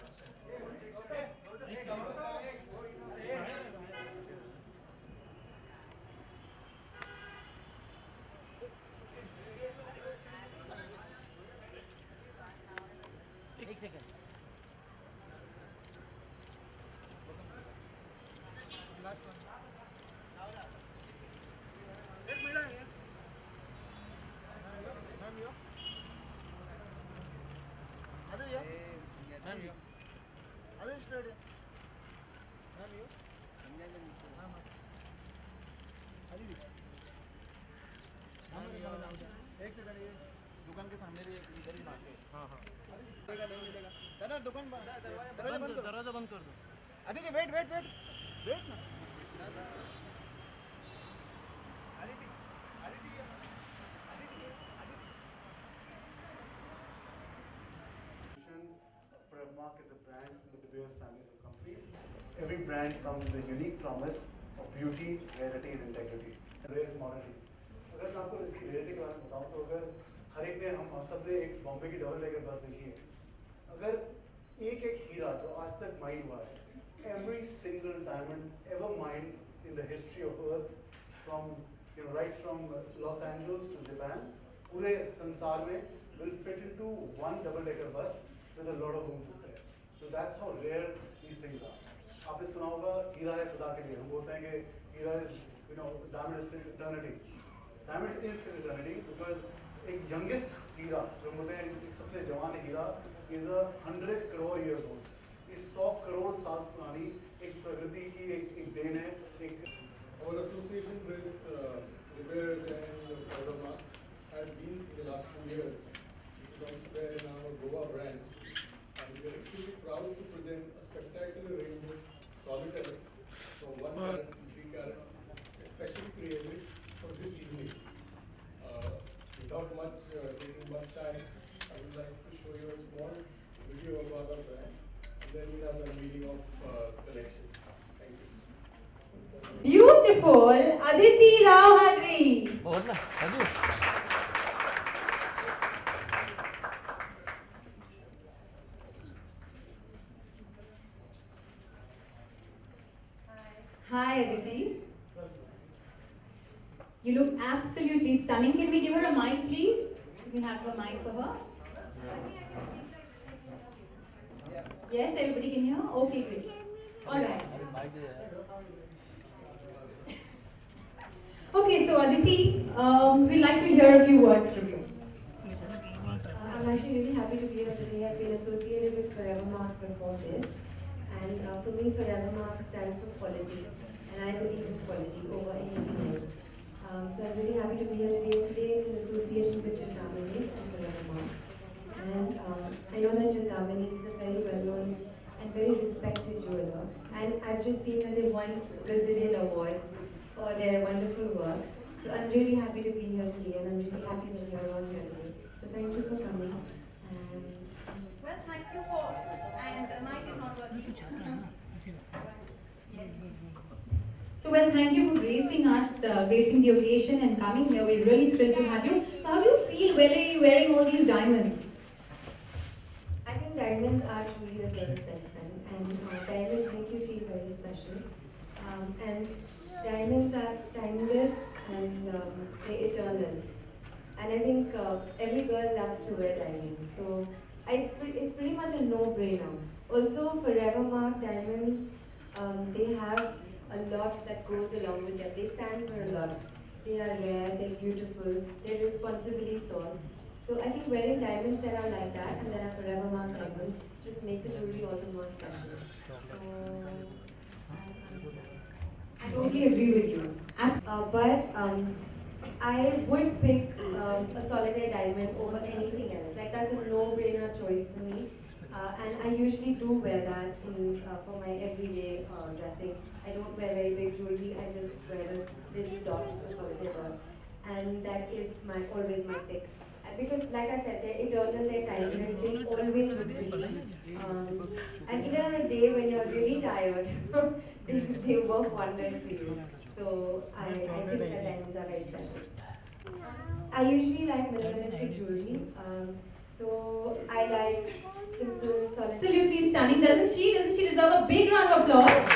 Robinson. एक second ये दुकान के सामने भी इधर ही मार्केट हाँ हाँ मिलेगा नहीं मिलेगा दादा दुकान दरवाज़ा बंद करो दरवाज़ा बंद कर दो Aditya wait wait wait wait ना Aditya Aditya Aditya Mark is a brand from the De families of companies. Every brand comes with a unique promise of beauty, rarity and integrity. Rare commodity. अगर तो आपको इसकी रियलिटी के बारे में बताऊँ तो अगर हर एक ने हम सबने एक बॉम्बे की डबल लेकर बस देखी है। अगर एक एक हीरा जो आज तक माइंड हुआ है every single diamond ever mined in the of earth from you know right from Los Angeles to Japan पूरे संसार में will fit into one double decker bus with a of home to तो that's how rare these things are आपने सुना होगा, हीरा है सदा के लिए। हम बोलते हैं कि हीरा is you know diamond eternity is for eternity because एक youngest हीरा जो बोलते हैं एक सबसे जवान हीरा is a hundred crore years old इस सौ करोड़ साल पुरानी एक प्रकृति की एक एक देन है एक Our association with uh, Rivers and Pharma has been in the last two years. This is also there in our Goa branch. And we are extremely proud to present a spectacular range of solitaire from one carat to three carat, especially created for this evening. Uh, without much uh, taking much time, I would like to show you a small video about our brand, and then we'll have a meeting of uh, collection. Thank you. Beautiful Aditi Rao Hydari. Hi, Aditi. You look absolutely stunning. Can we give her a mic, please? Can we have a mic for her? Yes, everybody can hear? Okay, great. All right. Okay, so Aditi, um, we'd like to hear a few words from you. I'm actually really happy to be here today. I've been associated with Forevermark before this. And uh, for me, Forevermark stands for quality. And I believe in quality over anything else. Um, so I'm really happy to be here today. Today it's in association with Chintamani and Forevermark. And um, I know that Chintamani is a very well-known and very respected jeweler. And I've just seen that they won Brazilian awards for their wonderful work. So I'm really happy to be here today and I'm really happy that you're all here today. So thank you for coming. And Well, thank you for, and the mic is not working. Yes. So, well, thank you for gracing us, uh, gracing the occasion and coming here. We're really thrilled to have you. So, how do you feel wearing, wearing all these diamonds? I think diamonds are truly the best best friend, and uh, diamonds make you feel very special. Um, and diamonds are timeless and um, eternal. And I think uh, every girl loves to wear diamonds. So it's, it's pretty much a no-brainer. Also, Forevermark diamonds, um, they have a lot that goes along with them. They stand for a lot. They are rare, they're beautiful, they're responsibly sourced. So I think wearing diamonds that are like that and that are Forevermark diamonds just make the jewelry all the more special. So, I totally agree with you. Uh, but um, I would pick um, a solitaire diamond over anything else. Like that's a no-brainer choice for me. Uh, and I usually do wear that in, uh, for my everyday uh, dressing. I don't wear very big jewelry. I just wear a little dot or dot, and that is my always my pick. Uh, Because, like I said, they're eternal, they're timeless, they always look pretty. Um, and even on a day when you're really tired, they, they work wonders for you. So I, I think the diamonds are very special. I usually like minimalistic jewelry. big round of applause.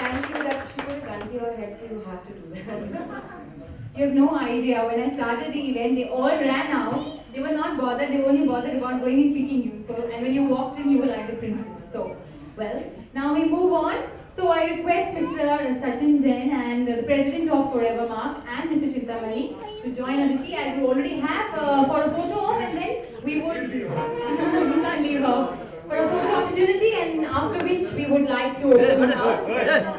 Thank you Lakshmi, she put a gun to your head so you have to do that. you have no idea, when I started the event, they all ran out. They were not bothered, they only bothered about going and kicking you. So, and when you walked in, you were like the princess. So, well, now we move on. So I request Mr. Sachin Jain and the president of Forevermark and Mr. Chintamani to join Aditi as you already have uh, for a photo op and then we would... you can't leave her for a photo opportunity and after which we would like to open our session.